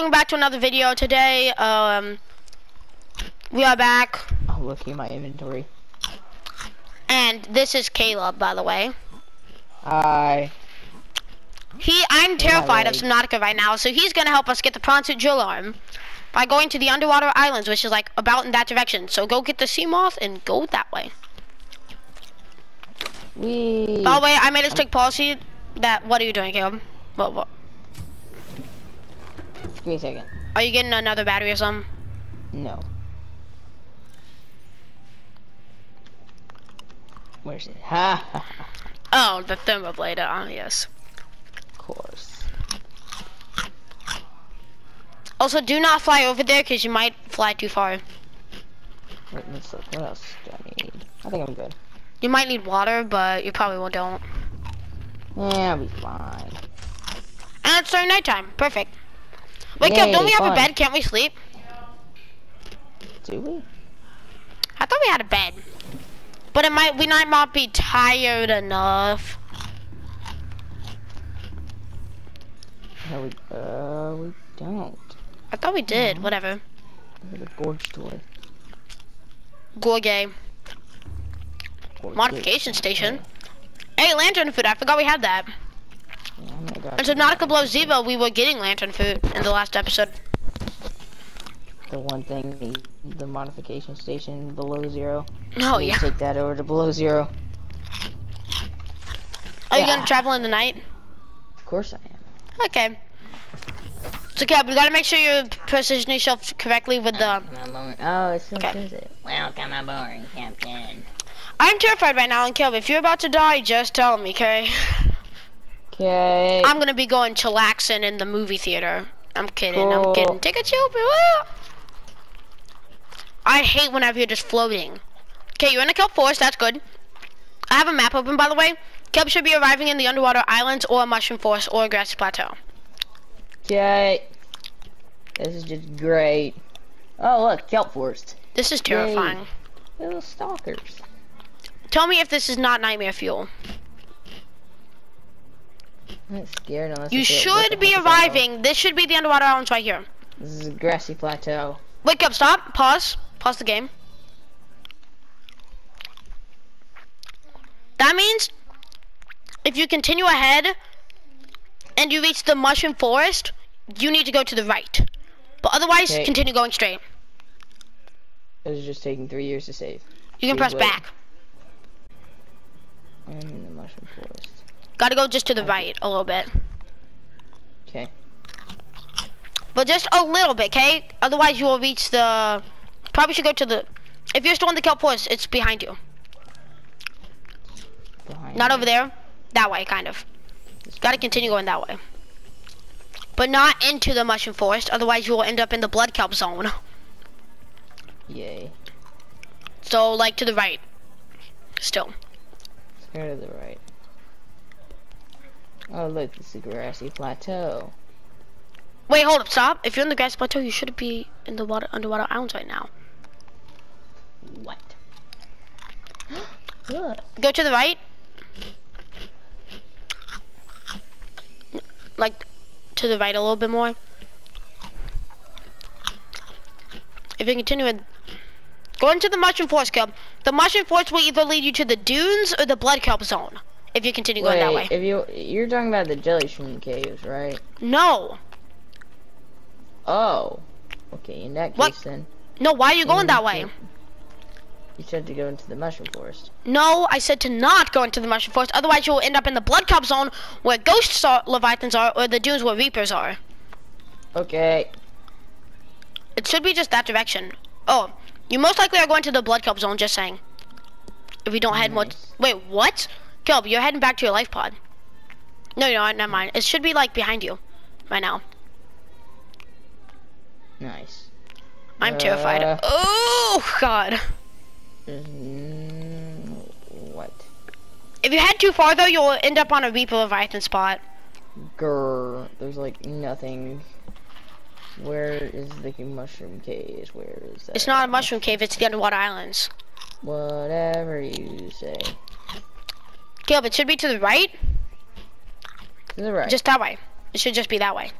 Welcome back to another video. Today, um, we are back, I'm looking at my inventory. and this is Caleb, by the way. Hi. He, I'm terrified of. Subnautica right now, so he's gonna help us get the prawn suit drill arm by going to the underwater islands, which is like about in that direction. So go get the sea moth and go that way. we. By the way, I made a strict policy that. What are you doing, Caleb? What? What? Give me a second. Are you getting another battery or something? No. Where's it? Ha. Oh, the thermoblade. Oh, yes. Of course. Also, do not fly over there because you might fly too far. Wait, let's look. What else do I need? I think I'm good. You might need water, but you probably won't. Don't. Yeah, I'll be fine. And it's during nighttime. Perfect. Wait, up, don't we have a bed? Can't we sleep? Do we? I thought we had a bed. But it might we might not be tired enough. No, we. Uh, we don't. I thought we did. Mm-hmm. Whatever. The gorge toy. Gorge. Modification station. Hey, lantern food. I forgot we had that. Yeah, And Subnautica Below Zero, we were getting lantern food in the last episode. the one thing, the, the modification station below zero. Oh, We yeah. Take that over to below zero. Are you gonna travel in the night? Of course I am. Okay. So, Caleb, we gotta make sure you're positioning yourself correctly with the. Oh, it's still Okay. it. Welcome aboard, Captain. I'm terrified right now, and Caleb, if you're about to die, just tell me, okay? Okay. I'm gonna be going chillaxing in the movie theater. I'm kidding. I'm Cool. kidding. Take a chill pill. I hate whenever you're just floating. Okay, you're in the kelp forest. That's good. I have a map open, by the way. Kelp should be arriving in the underwater islands or a mushroom forest or a grassy plateau. Okay. This is just great. Oh, look, kelp forest. This is terrifying. Little stalkers. Tell me if this is not nightmare fuel. I'm not scared unless You I feel- what the should be is arriving. This should be the underwater islands right here. This is a grassy plateau. Wake up, stop, pause, pause the game. That means if you continue ahead and you reach the mushroom forest, you need to go to the right. But otherwise, Okay. continue going straight. It was just taking three years to save. You can press back. I'm in the mushroom forest. Gotta go just to the right a little bit. Okay. But just a little bit, okay? Otherwise, you will reach the. Probably should go to the. If you're still in the kelp forest, it's behind you. Behind Not me. over there. That way, kind of. Gotta continue going that way. But not into the mushroom forest, otherwise you will end up in the blood kelp zone. Yay. So, like, to the right. Still. Scared to the right. Oh, look, it's a grassy plateau. Wait, hold up, stop. If you're in the grass plateau, you should be in the water underwater islands right now. What? Look. Go to the right. Like, to the right a little bit more. If you continue with... Go into the mushroom forest, kelp. The mushroom forest will either lead you to the dunes or the blood kelp zone. If you continue going that way. If you you're talking about the jelly shroom caves, right? No. Oh. Okay, in that case What? then No, why are you going Mm, that way? you said to go into the mushroom forest. No, I said to not go into the mushroom forest. Otherwise, you will end up in the blood kelp zone where ghost are, leviathans are or the dunes where reapers are. Okay. It should be just that direction. Oh, you most likely are going to the blood kelp zone, just saying. If we don't head much. Nice. Wait, what? Kelp, you're heading back to your life pod. No, you're not. Never mind. It should be like behind you right now. Nice. I'm terrified. Uh. Oh, God. Mm, what? If you head too far, though, you'll end up on a reaper leviathan spot. Grr. There's like nothing. Where is the mushroom cave? Where is that? It's not a mushroom cave, it's the underwater islands. Whatever you say. Caleb, it should be to the right. To the right. Just that way. It should just be that way.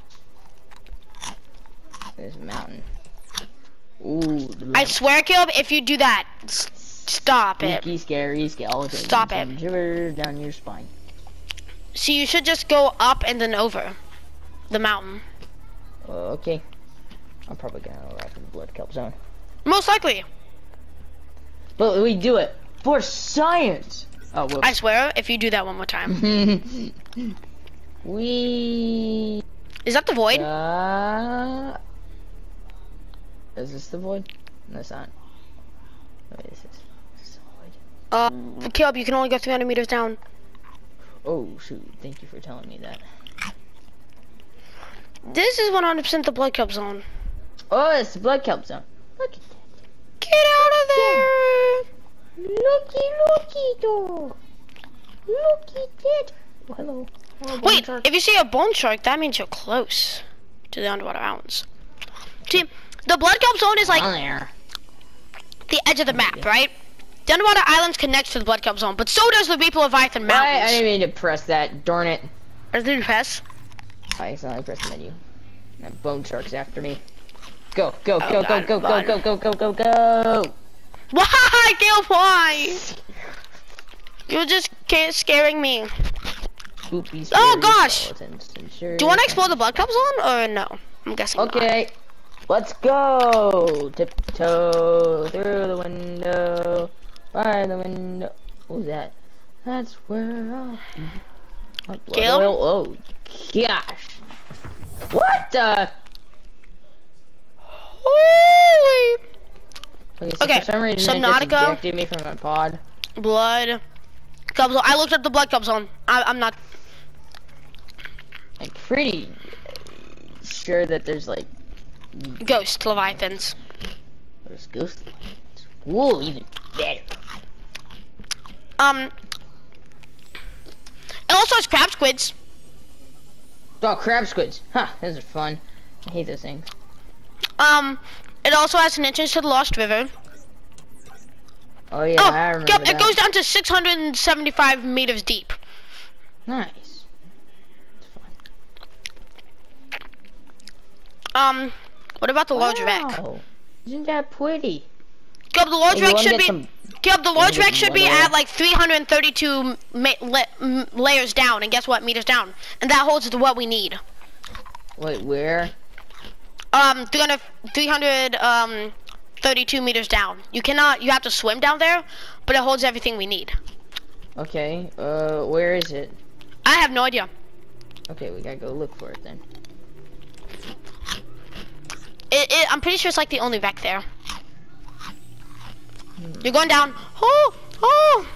There's a mountain. Ooh, the I swear, Caleb, if you do that, stop it. Spooky, scary skeleton. Stop it. Shivers down your spine. See, you should just go up and then over the mountain. Okay. I'm probably gonna arrive in the blood kelp zone. Most likely. But we do it for science. Oh, I swear, if you do that one more time. we. Is that the void? Uh, is this the void? No, it's not. What is this? Is this the void? Uh, Caleb, you can only go 300 meters down. Oh shoot! Thank you for telling me that. This is 100% the blood kelp zone. Oh, it's the blood kelp zone. Look at that. Get out of there! Looky, looky, dog. Look at that. Oh, hello. Oh, Wait, shark. if you see a bone shark, that means you're close to the underwater islands. See, the blood kelp zone is like there. the edge of the map, right? The underwater islands connects to the blood kelp zone, but so does the Reaper Leviathan I, I didn't mean to press that. Darn it. Or did you press? I accidentally pressed the menu. That bone shark's after me. Go, go, Oh, go, go, God, go, go, run. go, go, go, go, go. Why, Gail? Why? You're just ca- scaring me. Oh, gosh. Do you want to explore the blood kelp zone or no? I'm guessing. not. Okay, let's go. Tiptoe through the window, by the window. Who's that? That's where I'll be. Oh, gosh. What the? Holy Okay, so Okay, for some reason it Subnautica. disconnected me from my pod. blood. I looked up the blood kelp zone. I, I'm not. I'm pretty sure that there's like Ghost Leviathans. there's ghost lights. Whoa, even better. Um. It also has crab squids. Oh, crab squids. Huh, those are fun. I hate those things. Um. It also has an entrance to the Lost River. Oh yeah, oh, I remember yep, that. it goes down to 675 meters deep. Nice. Um. What about the large wreck? Wow, Isn't that pretty? The large wreck should be. some- the large wreck should be at like 332 ma- la- m- layers down, and guess what? Meters down, and that holds what we need. Wait, where? Um, 300, 300, um, 32 meters down. You cannot, you have to swim down there, but it holds everything we need. Okay, uh, where is it? I have no idea. Okay, we gotta go look for it then. It, it, I'm pretty sure it's like the only wreck there. You're going down. Oh, oh.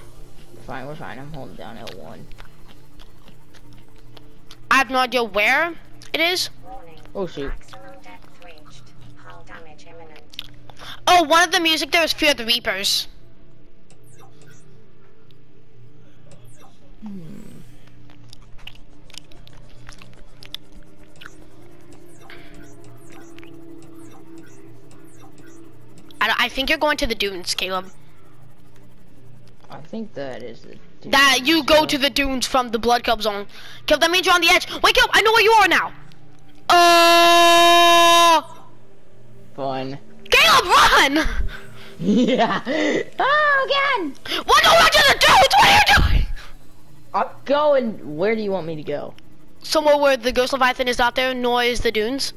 Fine, we're fine. I'm holding down L1. I have no idea where it is. Oh shoot. Oh, one of the music there was Fear of the Reapers. Hmm. I, I think you're going to the dunes, Caleb. I think that is the. dude. That you go to the dunes from the blood kelp zone. Caleb, that means you're on the edge. Wake up! I know where you are now. Oh, Fun. Caleb, run! yeah. Oh, again. What? Go run to the dunes! What are you doing? I'm going. Where do you want me to go? somewhere where the ghost leviathan is out there, nor is the dunes.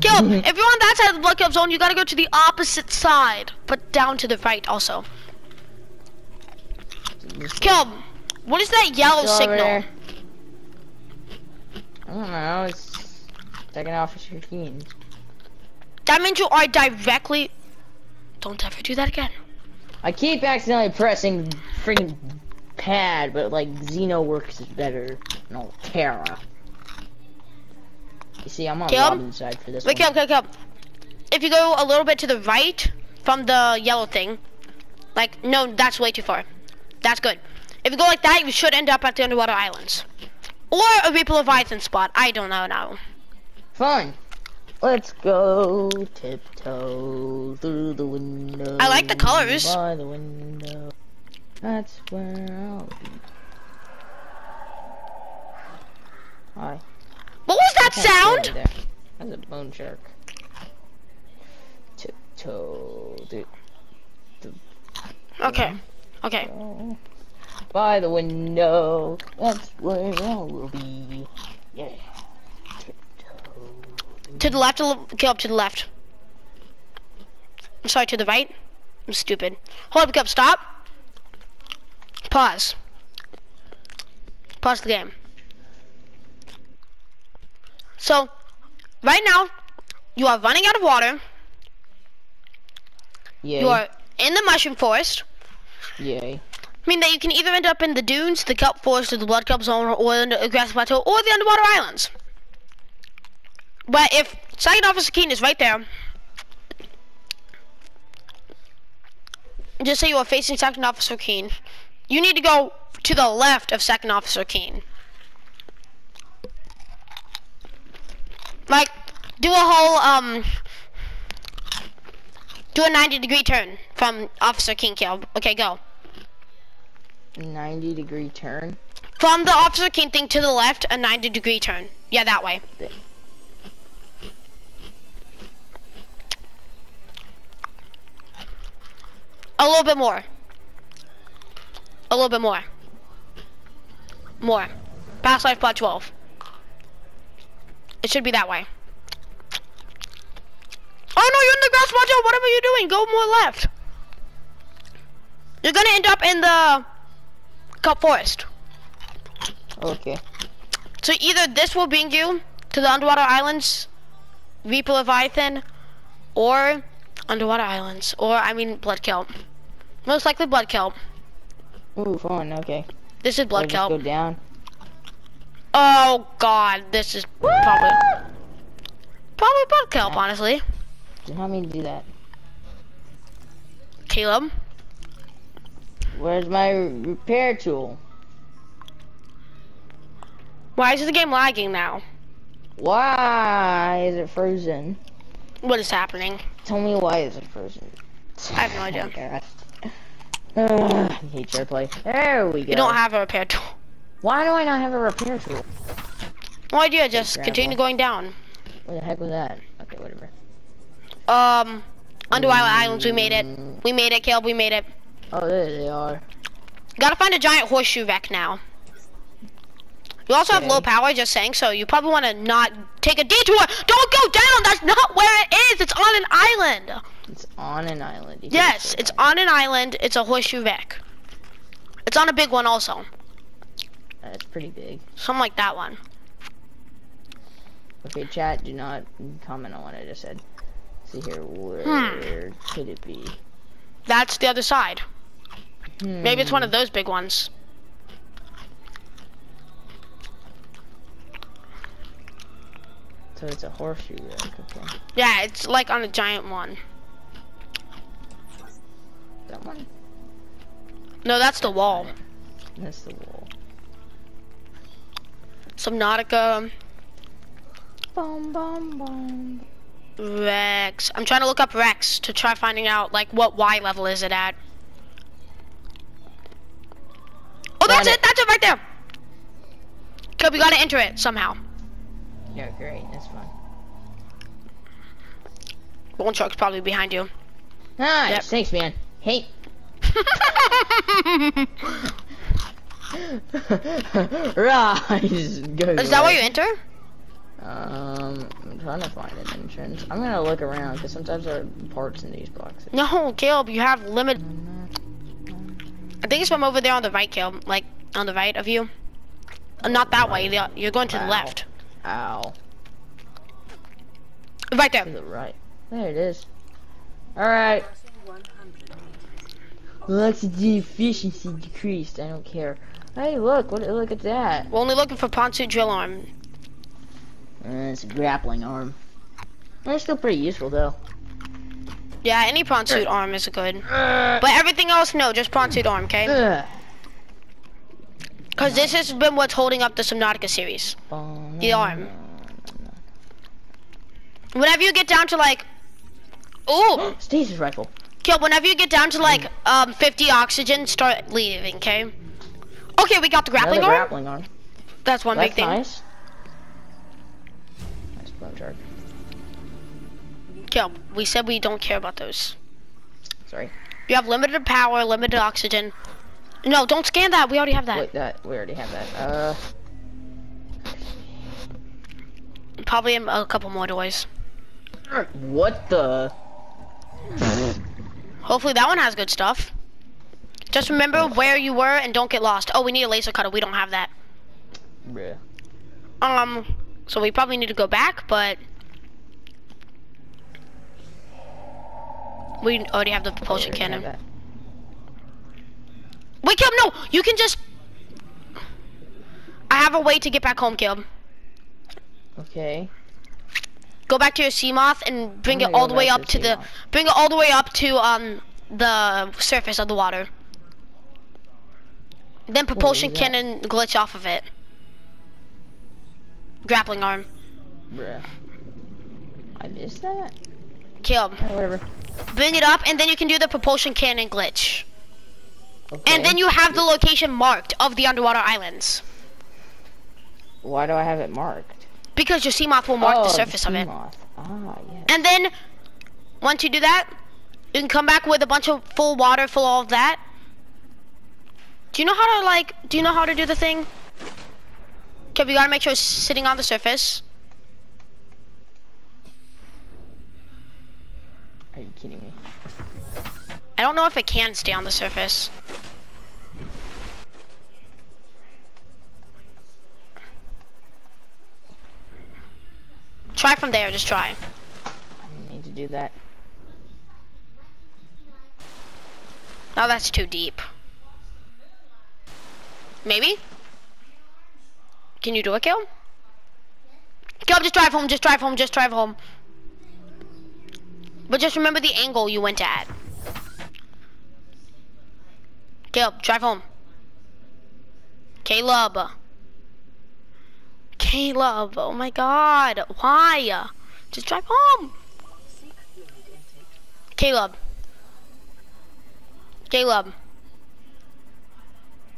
Caleb, if you're on that side of the blood kelp zone, you gotta go to the opposite side, but down to the right also. Caleb, what is that yellow signal? there. I don't know. It's taking off your jeans. That means you are directly. Don't ever do that again. I keep accidentally pressing freaking pad, but like Xeno works better. No, Terra. You see, I'm on Caleb? Robin's side for this Wait, one. Caleb, Caleb, Caleb. If you go a little bit to the right from the yellow thing, like, no, that's way too far. That's good. If you go like that, you should end up at the underwater islands. Or a Reaper Leviathan spot. I don't know now. Fun. Let's go tiptoe through the window. I like the colors. By the window. That's where I'll be. Hi. What was that Can't see over sound? That's a bone shark. tiptoe through. Okay. Okay. By the window, that's where I will be. Yeah. To the left, go up to the left. I'm sorry, to the right. I'm stupid. Hold up, up, stop. Pause. Pause the game. So, right now, you are running out of water. Yay. You are in the mushroom forest. Yay. I mean that you can either end up in the dunes, the kelp forest, or the blood kelp zone, or the grass plateau, or the underwater islands. But if Second Officer Keen is right there, just say you are facing Second Officer Keen, you need to go to the left of Second Officer Keen. Like, do a whole, um, do a 90 degree turn from Officer King Kill. Okay, go. 90 degree turn. From the Officer King thing to the left, a 90 degree turn. Yeah, that way. A little bit more. A little bit more. More. Past life pod 12. It should be that way. Oh no, you're in the grass plateau. Whatever you're doing, go more left. You're gonna end up in the Kelp Forest. Okay. So either this will bring you to the underwater islands, Reaper Leviathan, or underwater islands, or I mean blood kelp. Most likely blood kelp. Ooh, fun. Okay. This is I'll blood just go down. Oh god, this is probably probably blood kelp, honestly. Didn't want me to do that. Caleb, Where's my repair tool? why is the game lagging now? Why is it frozen? What is happening? Tell me why is it frozen? I have no idea. Uh, I hate share play. There we go. You don't have a repair tool. Why do I not have a repair tool? No idea. Just continue going down. What the heck was that? Okay, whatever. Um, underwater islands. We made it. We made it, Caleb. We made it. Oh, there they are. Gotta find a giant horseshoe wreck now. You also have low power, just saying, so you probably want to not take a detour. Don't go down! That's not where it is! It's on an island! It's on an island. You Yes, it's on an island. It's a horseshoe wreck. It's on a big one also. That's pretty big. Something like that one. Okay, chat, do not comment on what I just said. See here, where Hmm. could it be? That's the other side. Maybe it's one Hmm. of those big ones. So it's a horseshoe wreck, okay. Yeah, it's like on a giant one. That one? No, that's the wall. That's the wall. Subnautica, Boom, boom, boom. Rex. I'm trying to look up Rex to try finding out, like, what Y level is it at. Oh, that's it. it. That's it right there. Okay, we gotta enter it somehow. Yeah, great, that's fine. Bone shark's probably behind you. Nice, Yep. thanks, man. Hey. Rise. Go Is that where you enter? Um, I'm trying to find an entrance. I'm gonna look around because sometimes there are parts in these boxes. No, Caleb, you have limit. I think it's from over there on the right, Caleb. Like, on the right of you. Not that way. You're going to the left. Ow. Right there. the right. There it is. Alright. Let's the efficiency decreased. I don't care. Hey, look. What? Look at that. We're only looking for Pontoon drill arm. Uh, it's a grappling arm. That's still pretty useful, though. Yeah, any Pontoon arm is good. Uh, But everything else, no, just Pontoon arm, okay? Because this has been what's holding up the Subnautica series. The arm. Whenever you get down to like, ooh, Stasis rifle. kill. Whenever you get down to like um 50 oxygen, start leaving, okay? Okay, we got the grappling Another arm. grappling arm. That's one That's big thing. nice. Nice shark. Caleb, we said we don't care about those. Sorry. You have limited power, limited oxygen. No, don't scan that. We already have that. Wait, that we already have that. Uh, Probably a, couple more doors. what the? Hopefully that one has good stuff. Just remember where you were and don't get lost. Oh, we need a laser cutter. We don't have that. Bruh. Um, so we probably need to go back, but we already have the propulsion Already cannon. Wait, Caleb, no! You can just. I have a way to get back home, Caleb. Okay. Go back to your Seamoth and bring it all the way up to to the. Bring it all the way up to um the surface of the water. Then propulsion cannon glitch off of it. Grappling arm. Bruh. I missed that. Caleb, Oh, whatever. bring it up and then you can do the propulsion cannon glitch. Okay. And then you have the location marked of the underwater islands. Why do I have it marked? Because your Seamoth will mark oh, the surface of it. Ah, yeah. And then, once you do that, you can come back with a bunch of full water, full all of that. Do you know how to like? Do you know how to do the thing? Okay, we gotta make sure it's sitting on the surface. Are you kidding me? I don't know if it can stay on the surface. Try from there, just try. I need to do that. Oh, that's too deep. Maybe? Can you do it, Gil? Gil, just drive home, just drive home, just drive home. But just remember the angle you went at. Caleb, drive home. Caleb. Caleb, oh my god, why? Just drive home. Caleb. Caleb.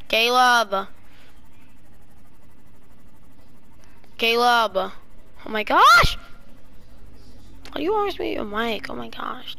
Caleb. Caleb. Oh my gosh! Oh, you always mute your mic. Oh my gosh.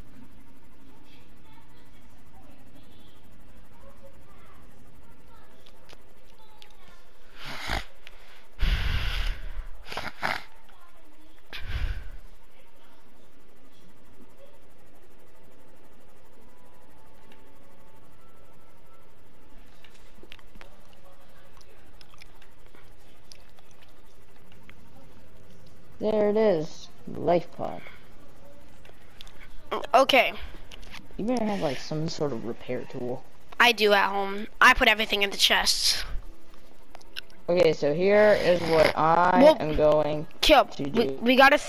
There it is. Life pod. Okay, You better have like some sort of repair tool. I do at home. I put everything in the chests. Okay, so here is what I Well- am going Caleb, To we, do. we gotta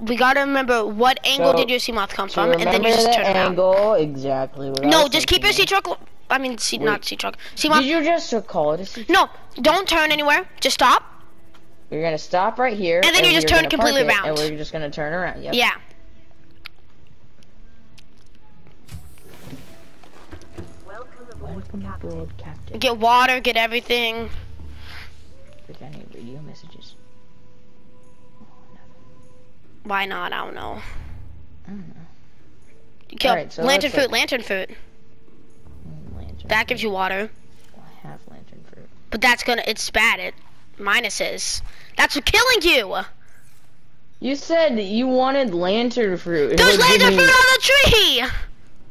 we gotta remember what angle So, did your sea moth come from, and then you just the turn it around. angle exactly. No, just keep your sea truck. I mean, sea, not sea truck. Sea moth. Did you just call it a sea? No, don't turn anywhere. Just stop. You're gonna stop right here, And then you just we're turn gonna completely park it, around. and we're just gonna turn around. Yep. Yeah. Welcome aboard, Captain. Get water. Get everything. We any radio messages? Why not? I don't know. I don't know. Kill Alright, so lantern fruit. look. Lantern fruit. Lantern. That gives you water, I have lantern fruit. but that's gonna. It's bad. It minuses. That's killing you. You said you wanted lantern fruit. It There's me- fruit on the tree.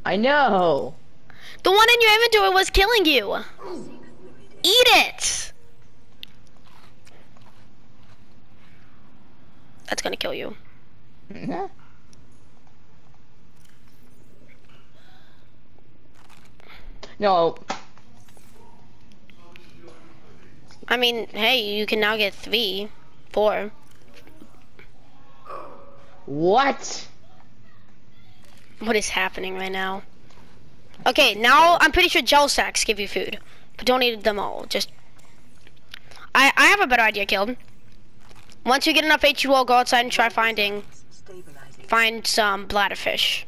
I know. The one in your inventory was killing you. Eat it. That's gonna kill you. No, I mean, hey, you can now get three, four. what? What is happening right now? Okay, now I'm pretty sure gel sacks give you food, but don't eat them all. Just, I I have a better idea, Caleb. Once you get enough H2O, go outside and try finding, find some bladderfish.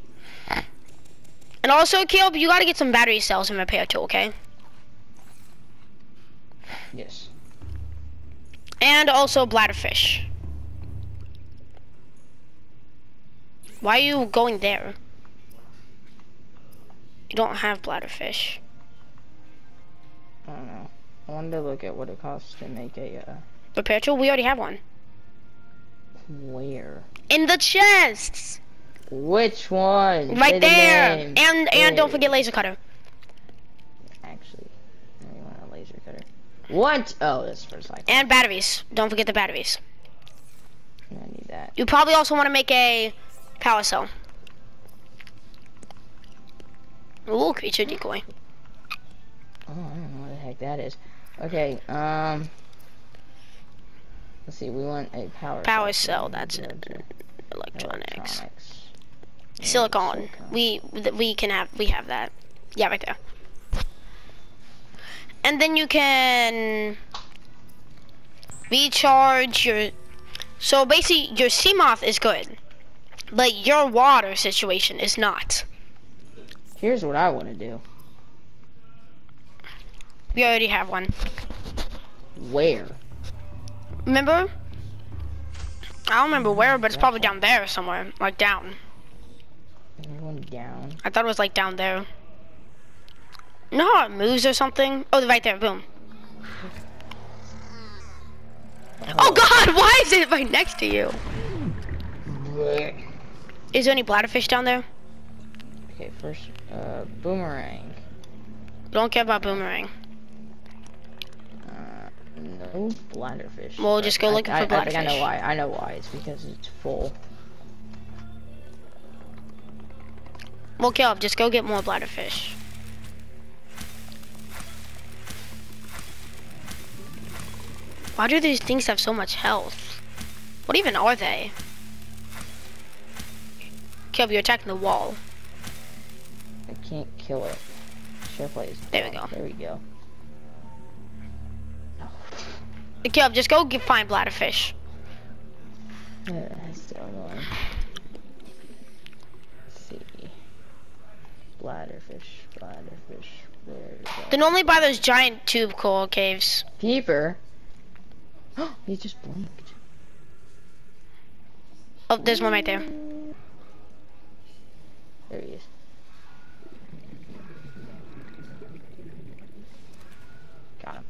And also, Caleb, you gotta get some battery cells and repair too, okay? Yes. And also bladderfish. Why are you going there? You don't have bladderfish. I don't know. I wanted to look at what it costs to make a, uh, Repair tool? We already have one. where? In the chests! Which one? Right the there! name. And and don't forget laser cutter. Actually, I want a laser cutter. What? Oh, that's for cycle. And batteries. Don't forget the batteries. I need that. You probably also want to make a power cell. Ooh, creature decoy. Oh, I don't know what the heck that is. Okay, um... Let's see, we want a power cell Power cell. cell, that's it. Electronics. Electronics. Silicon. silicon. We th- we can have we have that. Yeah, right there. And then you can recharge your. So basically, your sea moth is good, but your water situation is not. Here's what I want to do. We already have one. Where? Remember? I don't remember where, but it's probably down there somewhere, like down. Everyone down. I thought it was like down there. You know how it moves or something? Oh, right there, boom. Oh God, why is it right next to you? Is there any bladderfish down there? Okay, first, uh, boomerang. Don't care about boomerang. Uh, no bladderfish. Well, just go I- looking I, for I think I know why. I know why. It's because it's full. Well, Caleb, just go get more bladderfish. Why do these things have so much health? What even are they? Caleb, you're attacking the wall. I can't kill it. Share plays. There we go. There we go. Caleb, just go get find bladderfish. Yeah, that's so annoying. Let's see. Bladderfish, bladderfish, that? They normally buy those giant tube coral caves. Peeper. he just blinked. Oh, there's one right there. There he is. Got him.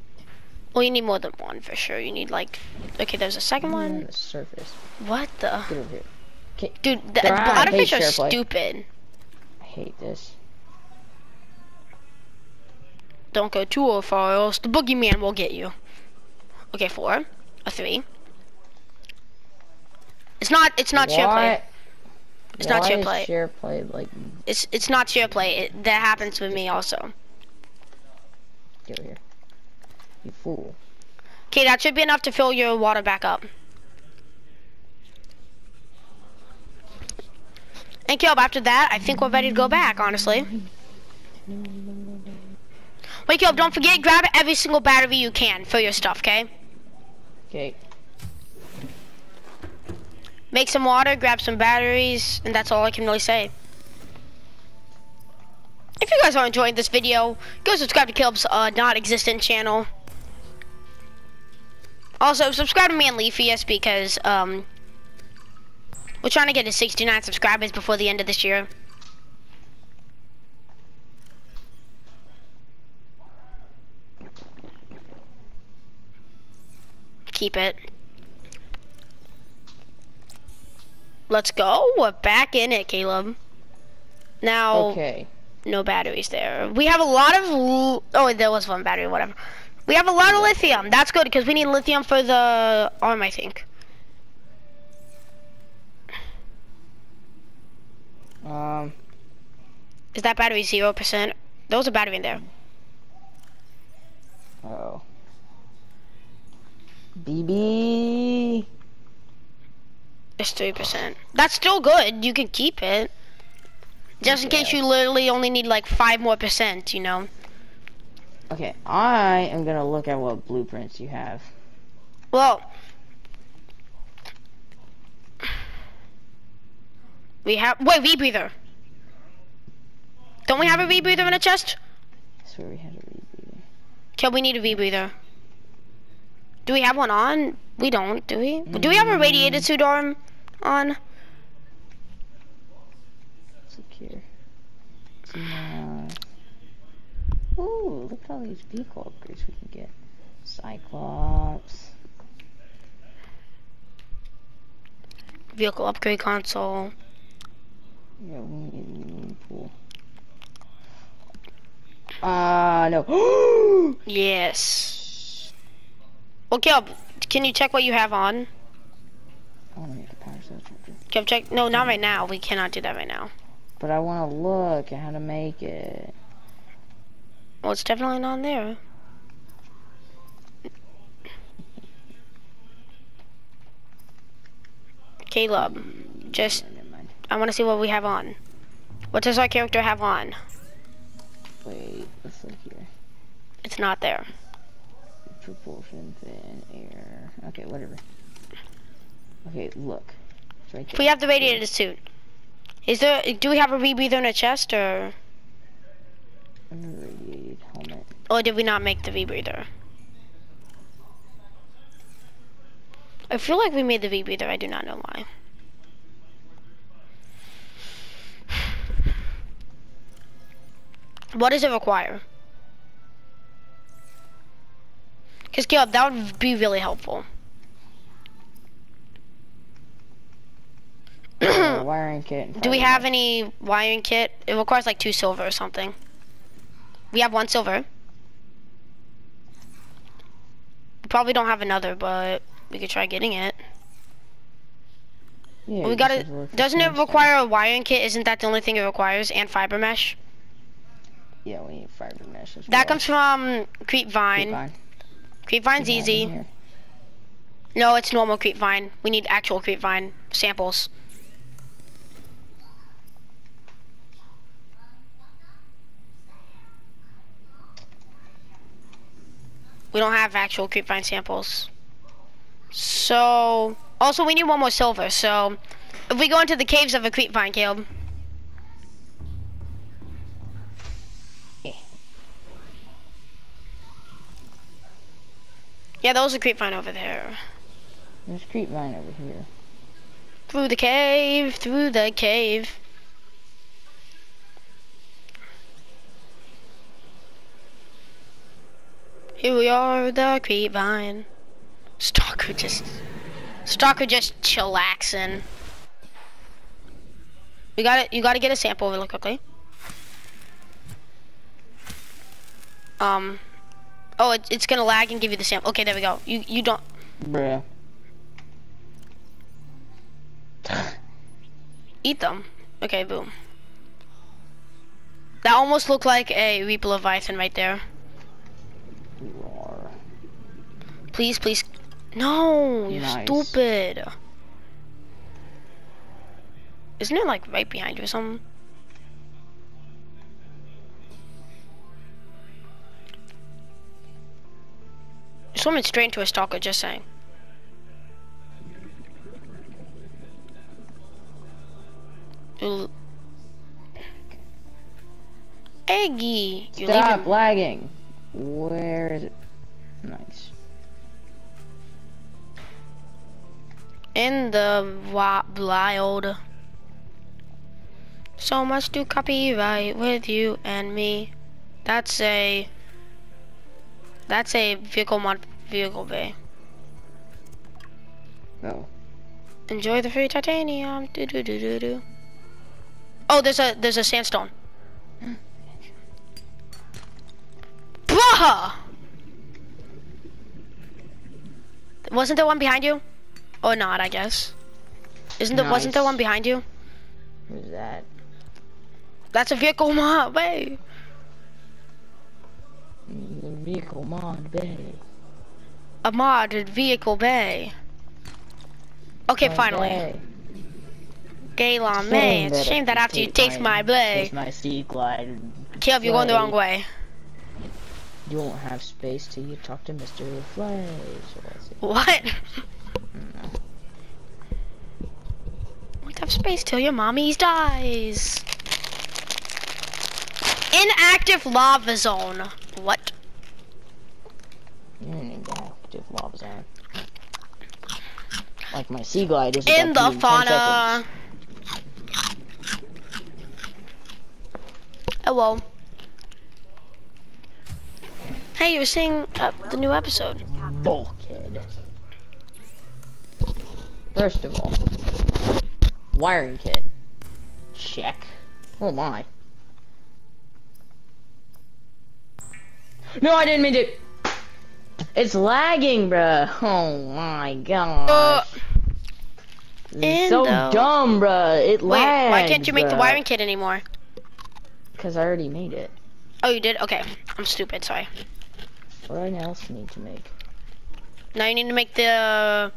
Well, you need more than one for sure. You need like, okay, there's a second one. On one. the surface. What the? Get over here. Dude, the are bladderfish are stupid. I hate this. Don't go too far, or else the boogeyman will get you. Okay, four, a three. It's not. It's not share play. Why- It's not why share is play. Share play like It's it's not share play. It, that happens with me also. get over here. You fool. Okay, that should be enough to fill your water back up. And Caleb, after that, I think we're ready to go back, honestly. Wait, Caleb, don't forget, grab every single battery you can for your stuff, okay? Okay. Make some water, grab some batteries, and that's all I can really say. If you guys are enjoying this video, go subscribe to Caleb's uh, not-existent channel. Also, subscribe to me and Leafy's because um, we're trying to get to 69 subscribers before the end of this year. Keep it. Let's go. We're back in it, Caleb. Now, Okay. no batteries there. We have a lot of. Oh, there was one battery, whatever. We have a lot of lithium. That's good because we need lithium for the arm, I think. Um. Is that battery 0%? There was a battery in there. Oh. BB. It's 3%. That's still good. You can keep it. Just in case you literally only need like 5 more percent, you know? Okay, I am gonna look at what blueprints you have. Well, we have. Wait, rebreather. Don't we have a rebreather in a chest? I swear we had a rebreather. Okay, we need a rebreather. Do we have one on? We don't, do we? Do we have a radiated suit arm on? here. Uh, ooh, look at all these vehicle upgrades we can get. Cyclops. Vehicle upgrade console. Yeah, we need new pool. Ah, no. Yes. Well, Caleb, can you check what you have on? I want to make a power cell charger. Caleb, check. No, not right now. We cannot do that right now. But I want to look at how to make it. Well, it's definitely not there. Caleb, just. I want to see what we have on. What does our character have on? Wait, let's look here. It's not there. Propulsion, fin, air. Okay, whatever. Okay, look. Right. We have the radiator suit. Is there? Do we have a rebreather in a chest, or Radiated helmet. or did we not make the rebreather? I feel like we made the rebreather. I do not know why. What does it require? Because Caleb, that would be really helpful. Uh, wiring kit. Do we have any wiring kit? It requires like two silver or something. We have one silver. We probably don't have another, but we could try getting it. Yeah, we gotta. Doesn't it require a wiring kit? Isn't that the only thing it requires? And fiber mesh. Yeah, we need fiber mesh as That well. comes from Creep Vine. Creepvine's We have in easy. No, it's normal Creepvine. We need actual Creepvine samples. We don't have actual Creepvine samples. So, also we need one more silver. So, if we go into the caves of a Creepvine, Caleb. Yeah, those are Creepvine over there. There's Creepvine over here. Through the cave, through the cave. Here we are, the creepvine. Stalker just, Stalker just chillaxing. We got it. You got to get a sample really quickly. Um. Oh, it, it's gonna lag and give you the sample. Okay, there we go. You you don't. Bruh. Eat them. Okay, boom. That almost looked like a Reaper Leviathan right there. Roar. Please, please. No, you Nice. stupid. Isn't it like right behind you or something? Swimming straight into a stalker, just saying. Ooh. Eggy, you're Stop leaving. lagging. Where is it? Nice. in the wild. So much to copyright with you and me. That's a. That's a vehicle mod vehicle bay. Oh. Enjoy the free titanium. Do do do do do. Oh, there's a there's a sandstone. Bruh! Wasn't there one behind you? Or not? I guess. Isn't there? Wasn't there one behind you? Who's that? That's a vehicle mod bay. The vehicle mod bay. A modded vehicle bay. Okay, finally. Gaylon, man, it's a shame that after you take taste my blade. My sea glide. Caleb, you're going the wrong way. You won't have space till you talk to Mr. Flash. Or was it? What? Mm, no. Won't have space till your mommy dies. Inactive lava zone. What? You're in an active lava zone. Like my sea glide is In the in fauna. Hello. Hey, you were seeing uh, the new episode. Bulkhead. First of all, wiring kit. Check. Oh my. No, I didn't mean to. It's lagging, bruh. Oh my god. Uh, It's so dumb, bruh. It wait, why can't you make the wiring kit anymore? Because I already made it. Oh, you did? Okay. I'm stupid, sorry. What else need to make? Now you need to make the...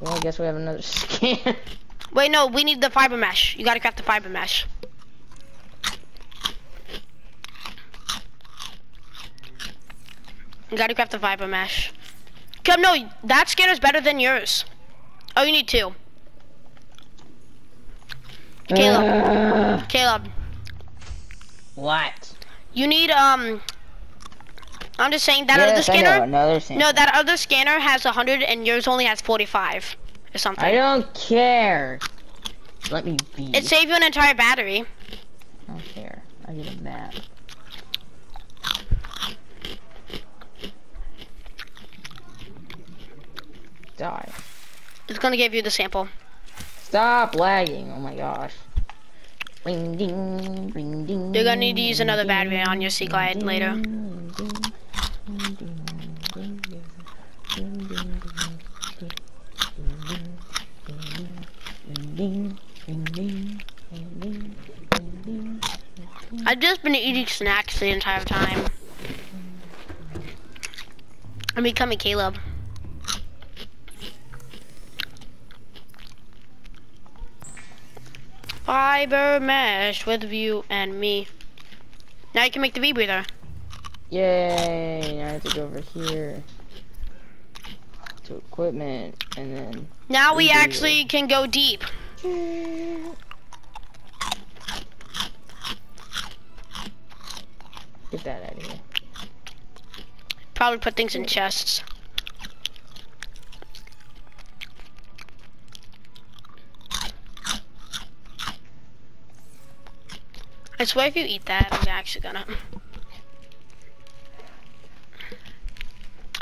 Well, I guess we have another scan. Wait, no, we need the fiber mesh. You gotta craft the fiber mesh. You gotta craft the fiber mesh. Come, no, that scanner's better than yours. Oh, you need two. Caleb. Ugh. Caleb, what? you need, um... I'm just saying that other yes, I know, scanner... another scan. No, that other scanner has 100 and yours only has 45 or something. I don't care. Let me be. It saved you an entire battery. I don't care. I get a map. Die. It's gonna give you the sample. Stop lagging. Oh my gosh. Ring ding, ring ding. You're gonna need to use another battery on your Sea Glide later. I've just been eating snacks the entire time. I'm becoming Caleb. Fiber mesh with you and me. Now you can make the Rebreather. Yay! Now I have to go over here to equipment and then. Now we actually can go deep. Get that out of here. Probably put things in chests. I swear if you eat that, I'm actually gonna.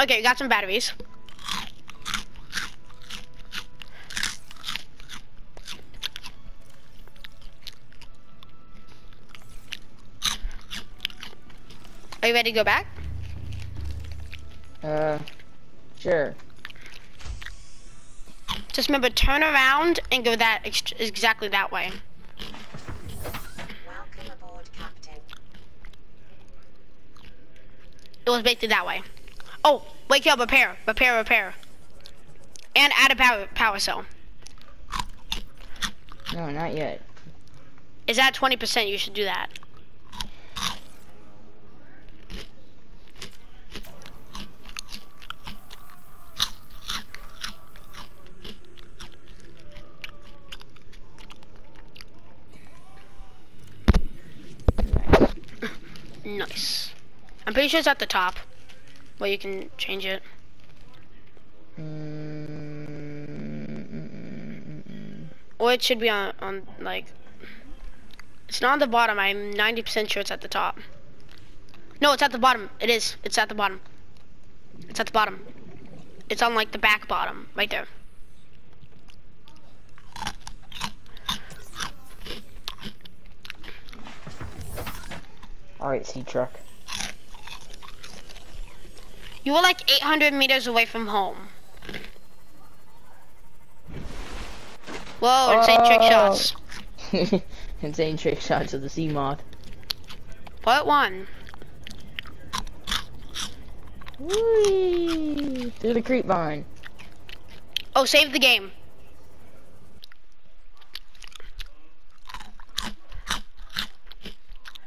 Okay, got some batteries. Are you ready to go back? Uh, sure. Just remember, turn around and go that ex exactly that way. Welcome aboard, Captain. It was basically that way. Oh, wake up, repair, repair, repair. And add a power, power cell. No, not yet. Is that 20%? You should do that. Nice. I'm pretty sure it's at the top where you can change it. Or it should be on, on like, it's not on the bottom. I'm 90% sure it's at the top. No, it's at the bottom. It is. It's at the bottom. It's at the bottom. It's on like the back bottom, right there. Alright, sea truck. You were like 800 meters away from home. Whoa, insane trick Oh. shots. Insane trick shots of the sea moth. Part one. Whee! Through the creep vine. Oh, save the game.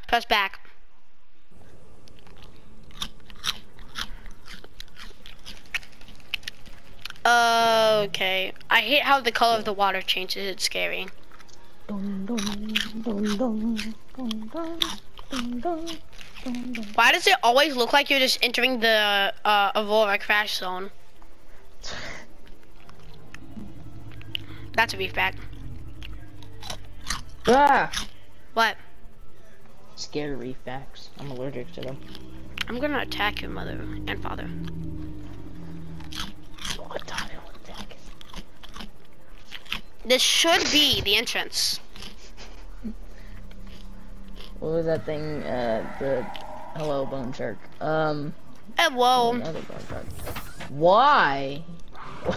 Press back. Okay. I hate how the color of the water changes. It's scary. Why does it always look like you're just entering the uh, Aurora crash zone? That's a reefback. Ah! What? Scared of reef backs. I'm allergic to them. I'm gonna attack your mother and father. This should be the entrance. What was that thing? Uh, the hello bone shark. Um, whoa. another bone shark. Why?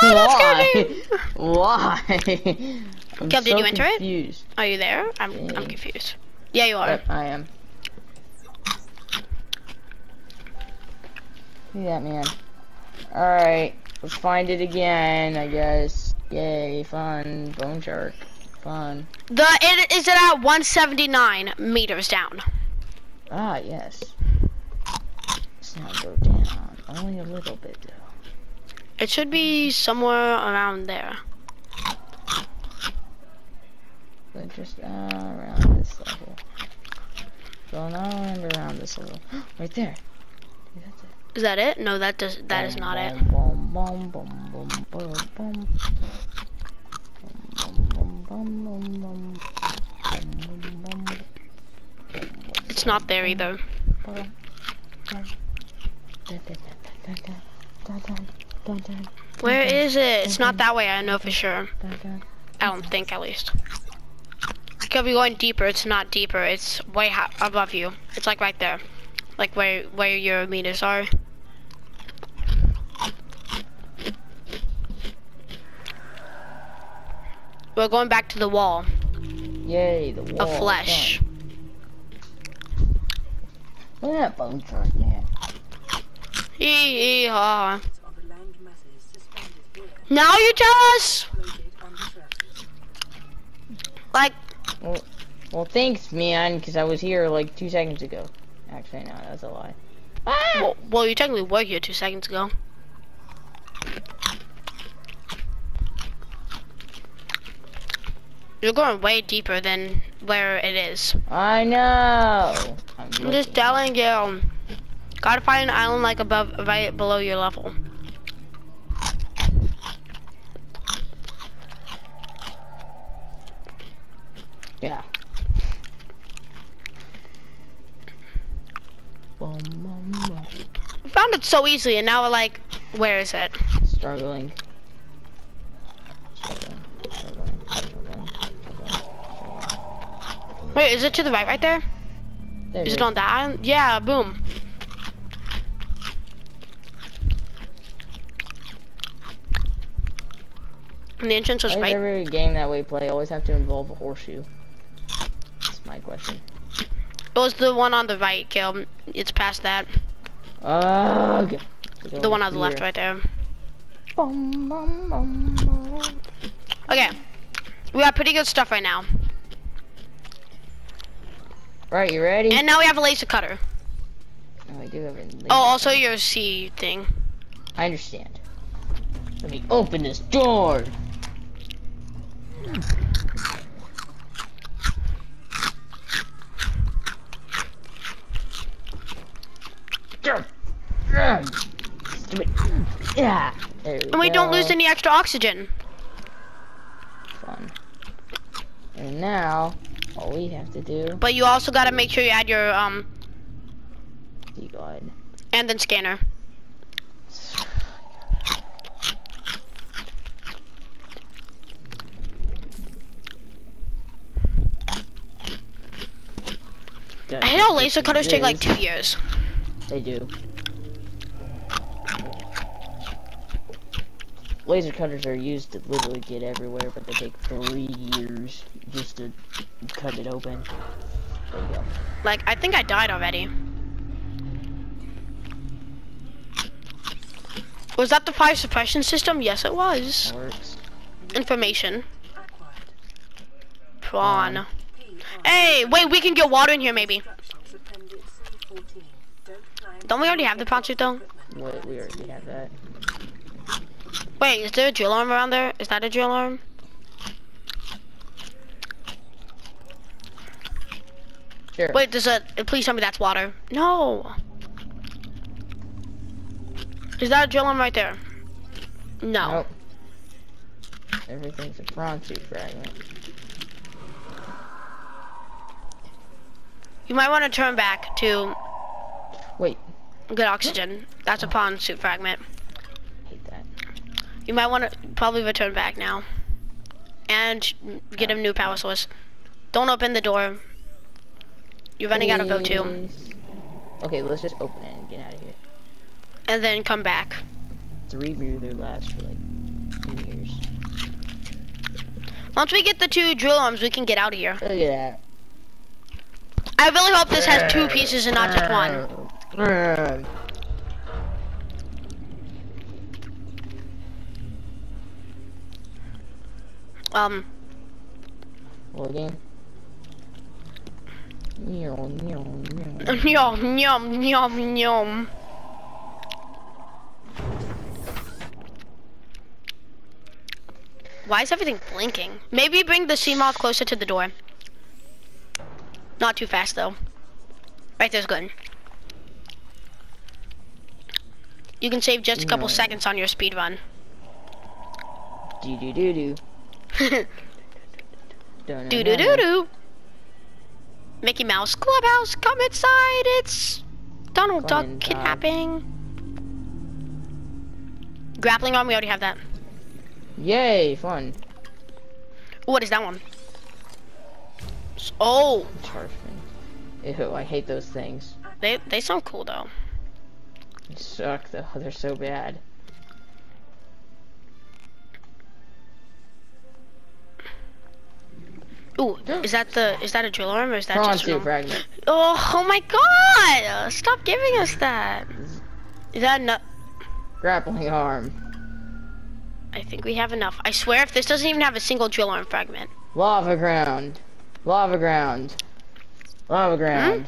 Why? Why? I'm Kel, did so you enter it? Are you there? I'm I'm confused. Yeah, you are. Yep, I am. See that man. Alright, let's find it again, I guess. Yay, fun. Bone shark. Fun. The it is it at 179 meters down. Ah, yes. Let's now go down. Only a little bit, though. It should be somewhere around there. But just uh, around this level. Going on around this level. right there. See, that's it. Is that it? No, that does that is not it. It's not there either. Where is it? It's not that way, I know for sure. I don't think, at least. I could be going deeper, it's not deeper, it's way above you. It's like right there like where where your meters are. We're going back to the wall Yay, the wall. of flesh. Look at that bone man. Hee hee haw. of the land masses suspended here, Now you tell us? floated on the surface. Like, Well, thanks, man, because I was here like two seconds ago. Actually, no, that's a lie. Ah! well, well, you technically were here two seconds ago. You're going way deeper than where it is. I know. I'm I'm just telling you. Gotta find an island like above, right below your level. Yeah. Boom, boom, boom. We found it so easily, and now we're like, where is it? Struggling. Wait, is it to the right, right there? There Is it it on that island? Yeah, boom. And the entrance was right. every game that we play always have to involve a horseshoe? That's my question. It was the one on the right, Gil. It's past that. Ugh. The one on the left, right there. Okay. We got pretty good stuff right now. Right, you ready? And now we have a laser cutter. oh, I do have a Oh, also your C thing. I understand. Let me open this door. Hmm. Stupid. Yeah. We And we don't lose any extra oxygen. Fun. And now, all we have to do. But you also gotta make sure you add your, um, You go ahead. and then scanner. I know laser cutters take like two years. They do. Laser cutters are used to literally get everywhere, but they take three years just to cut it open. There you go. Like, I think I died already. Was that the fire suppression system? Yes, it was. Works. Information. Prawn. Hey, wait, we can get water in here maybe. instructions appendix C14. Don't we already have the suit though? Wait, we already have that. Wait, is there a drill arm around there? Is that a drill arm? Sure. Wait, there's a. Please tell me that's water. No. Is that a drill arm right there? No. Nope. Everything's a prawn suit fragment. You might want to turn back to Wait, good oxygen. That's a prawn suit fragment. You might want to probably return back now. And get a new power source. Don't open the door. You're running out of O2. Okay, let's just open it and get out of here. And then come back. Rebreather lasts for like two years. Once we get the two drill arms, we can get out of here. Look at that. I really hope this has two pieces and not just one. Um, Loading. Meow, meow, meow. yum, yum, yum, yum. Why is everything blinking? Maybe bring the sea moth closer to the door. Not too fast though. Right there's good. You can save just a couple No. seconds on your speed run. Do do do do. Do do do do. Mickey Mouse Clubhouse, come inside. It's Donald Duck kidnapping. Grappling arm, we already have that. Yay, fun. What is that one? Oh, Chargeman. Ew, I hate those things. they they sound cool though. They suck though, they're so bad. Ooh, is that the is that a drill arm or is that Prawn suit fragment. Oh, oh my god! Uh, stop giving us that. Is that enough? Grappling arm. I think we have enough. I swear, if this doesn't even have a single drill arm fragment. Lava ground. Lava ground. Lava ground.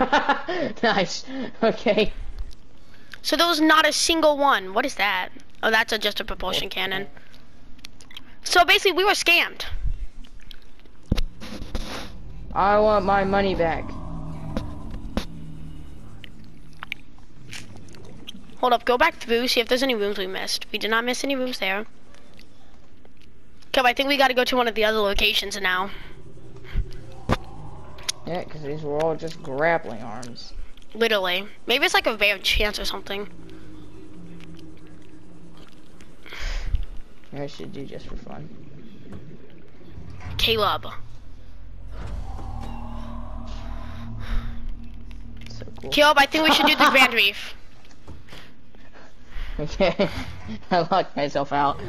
nice. Okay. So there was not a single one. What is that? Oh, that's a, just a propulsion cannon. So basically, we were scammed. I want my money back. Hold up, go back through, see if there's any rooms we missed. We did not miss any rooms there. Okay, I think we gotta go to one of the other locations now. Yeah, because these were all just grappling arms. Literally. Maybe it's like a rare chance or something. I should do just for fun. Caleb. So cool. Caleb, I think we should do the Grand Reef. Okay. I locked myself out.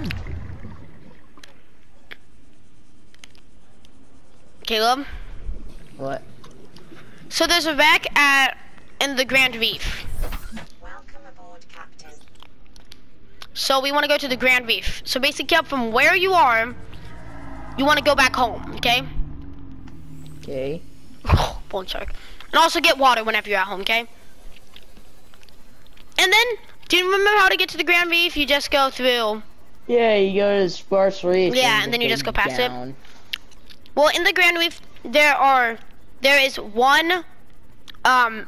Caleb? What? So there's a wreck at in the Grand Reef. Welcome aboard, Captain. So we want to go to the Grand Reef. So basically, Caleb, from where you are, you want to go back home, okay? Okay. Bull shark. And also get water whenever you're at home, okay? And then, do you remember how to get to the Grand Reef? You just go through. Yeah, you go to Sparse Reef. Yeah, and then you just go past it. Well, in the Grand Reef, there are there is one um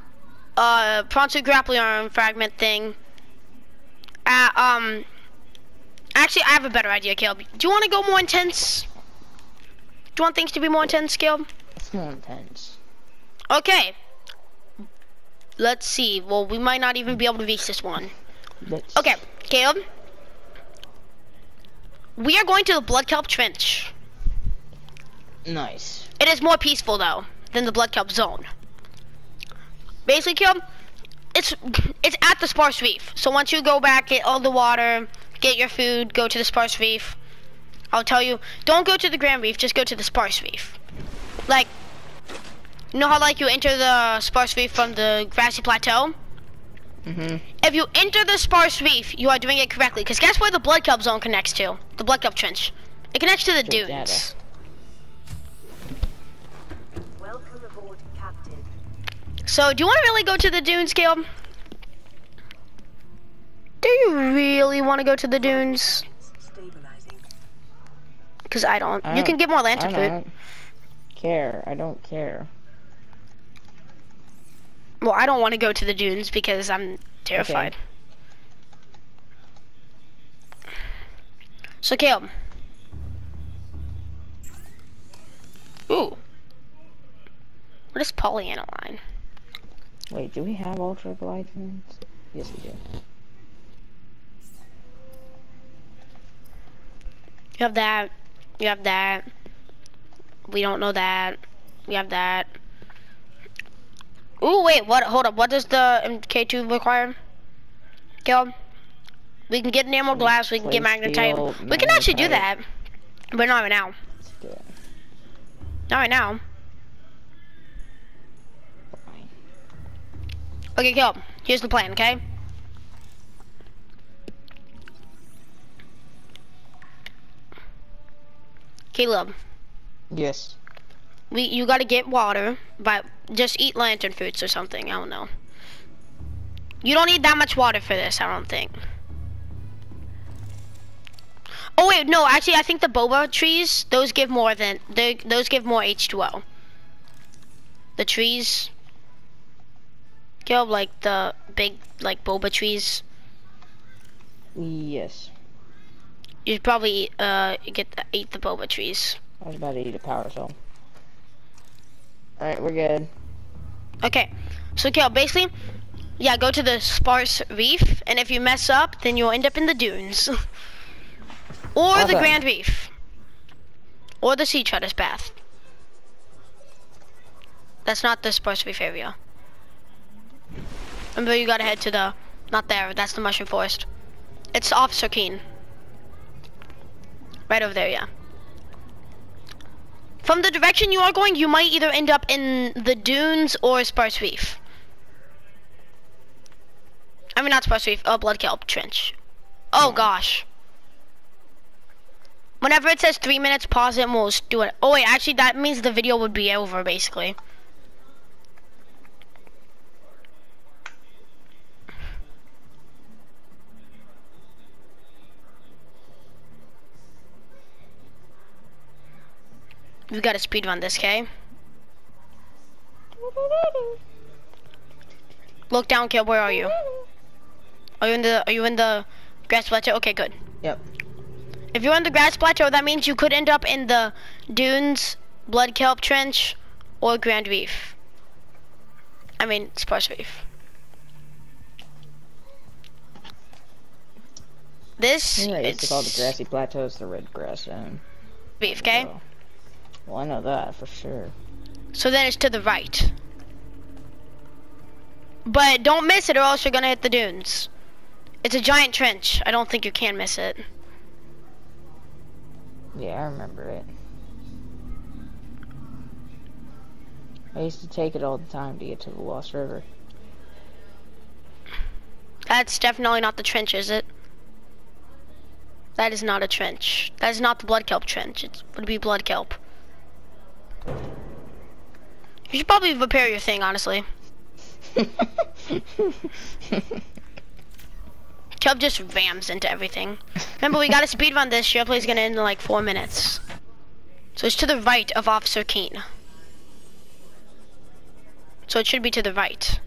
uh Pronto grappling arm fragment thing. Uh, um, actually, I have a better idea, Caleb. Do you want to go more intense? Do you want things to be more intense, Caleb? It's more intense. Okay. Let's see. Well, we might not even be able to reach this one. Let's- Okay, Caleb. We are going to the Blood Kelp Trench. Nice. It is more peaceful though than the Blood Kelp Zone. Basically, Caleb, it's it's at the Sparse Reef. So once you go back, get all the water, get your food, go to the Sparse Reef. I'll tell you, don't go to the Grand Reef, just go to the Sparse Reef. Like, you know how like you enter the Sparse Reef from the grassy plateau? Mm-hmm. If you enter the sparse reef, you are doing it correctly. Because guess where the blood kelp zone connects to? The blood kelp trench. It connects to the dunes. Welcome aboard, Captain. So, do you want to really go to the dunes, Caleb? Do you really want to go to the dunes? Because I don't. You can get more I lantern food. don't care. I don't care. Well, I don't want to go to the dunes because I'm terrified. So, Caleb. Ooh. What is polyaniline? Wait, do we have ultra glycans? Yes, we do. You have that. You have that. We don't know that. We have that. Ooh, wait, what? Hold up. What does the MK2 require? Caleb? We can get enamel glass. We can get magnetite. We can actually do that. But not right now. Let's do. Not right now. Okay, Caleb. Here's the plan, okay? Caleb, Yes. we you gotta get water, but just eat lantern fruits or something. I don't know. You don't need that much water for this, I don't think. Oh wait, no, actually I think the bulbo trees, those give more than they those give more H2O. The trees Caleb, like the big like bulbo trees. Yes. You should probably uh get the, eat the bulbo trees. I was about to eat a power cell. Alright, we're good. Okay, so Caleb, basically, yeah, go to the sparse reef, and if you mess up, then you'll end up in the dunes, or the Grand Reef, or the Sea Treader's Path. That's not the sparse reef area. Remember, you gotta head to the, not there. That's the mushroom forest. It's Officer Keen. Right over there, yeah. From the direction you are going, you might either end up in the dunes or Sparse Reef. I mean, not Sparse Reef, uh, Blood Kelp Trench. Oh gosh. Whenever it says three minutes, pause it and we'll do it. Oh wait, actually that means the video would be over basically. We gotta speed run this, okay? Look down, kid. Where are you? Are you in the Are you in the grass plateau? Okay, good. Yep. If you're in the grass plateau, that means you could end up in the dunes, blood kelp trench, or Grand Reef. I mean, Sparse Reef. This I used to call the grassy plateaus the red grass zone. Reef, okay? So- Well, I know that for sure. So then it's to the right. But don't miss it or else you're gonna hit the dunes. It's a giant trench. I don't think you can miss it. Yeah, I remember it. I used to take it all the time to get to the Lost River. That's definitely not the trench, is it? That is not a trench. That is not the blood kelp trench. It would be blood kelp. You should probably repair your thing, honestly. Kelp just rams into everything. Remember, we got to speed run this. Your play's gonna end in like four minutes. So it's to the right of Officer Keen. So it should be to the right.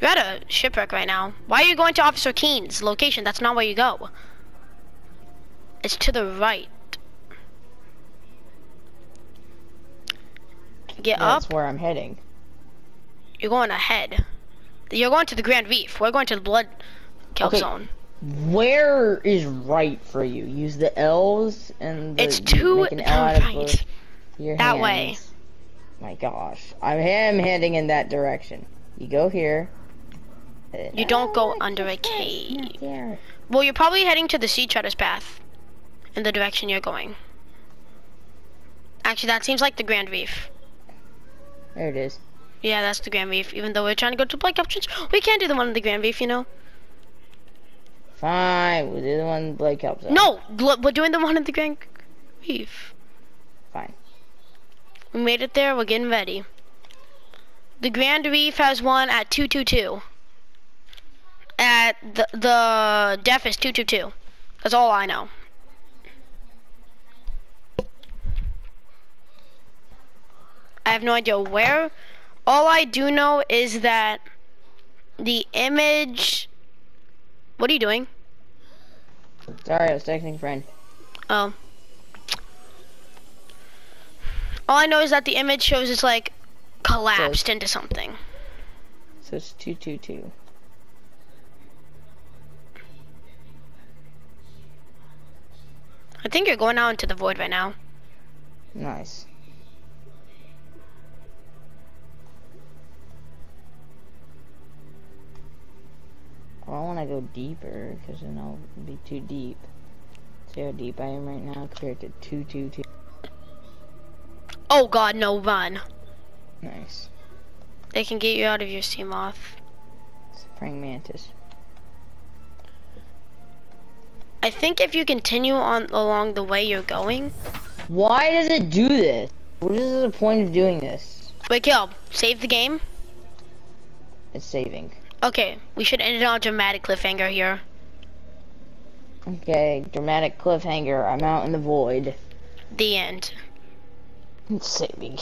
You're at a shipwreck right now. Why are you going to Officer Keen's location? That's not where you go. It's to the right. Get up. That's where I'm heading. You're going ahead. You're going to the Grand Reef. We're going to the Blood Kelp Okay. Zone. Where is right for you? Use the L's and the, It's you to make an the L out of right. your That way. My gosh, I am heading in that direction. You go here. You don't go under a cave. Well, you're probably heading to the Sea Treader's Path. In the direction you're going. Actually, that seems like the Grand Reef. There it is. Yeah, that's the Grand Reef. Even though we're trying to go to Black Trench, we can't do the one in the Grand Reef, you know? Fine, we'll do the one Blake helps out. No, we're doing the one in the Grand Reef. Fine. We made it there. We're getting ready. The Grand Reef has one at 222. At the the def is 222. That's all I know. I have no idea where. All I do know is that the image. What are you doing? Sorry, I was texting a friend. Oh. All I know is that the image shows it's like collapsed into something. So it's two two two. I think you're going out into the void right now. Nice. I don't want to go deeper because then I'll be too deep. See how deep I am right now compared to two two two. Oh god, no, run. Nice. They can get you out of your sea moth. It's a praying mantis. I think if you continue on along the way you're going, Why does it do this? What is the point of doing this? wait, Caleb, save the game. It's saving. Okay, we should end it on a dramatic cliffhanger here. Okay, dramatic cliffhanger. I'm out in the void. The end. It's saving.